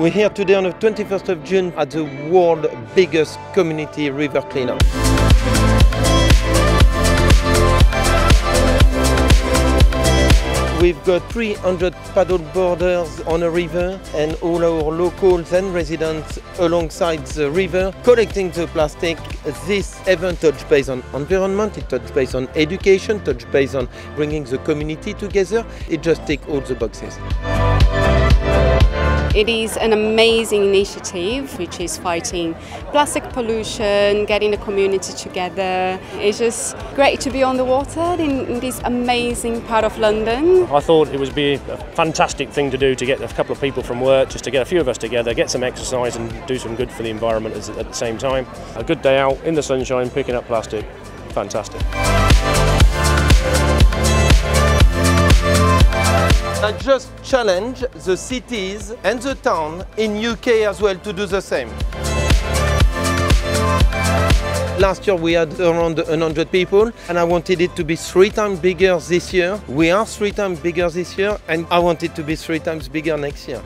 We're here today on the 21st of June at the world's biggest community river cleanup. We've got 300 paddle boarders on a river and all our locals and residents alongside the river collecting the plastic. This event touch base on environment, it touch base on education, touch base on bringing the community together. It just ticks all the boxes. It is an amazing initiative which is fighting plastic pollution, getting the community together. It's just great to be on the water in, in this amazing part of London. I thought it would be a fantastic thing to do to get a couple of people from work, just to get a few of us together, get some exercise and do some good for the environment at the same time. A good day out in the sunshine, picking up plastic, fantastic. I just challenge the cities and the town in UK as well to do the same. Last year we had around 100 people and I wanted it to be three times bigger this year. We are three times bigger this year and I want it to be three times bigger next year.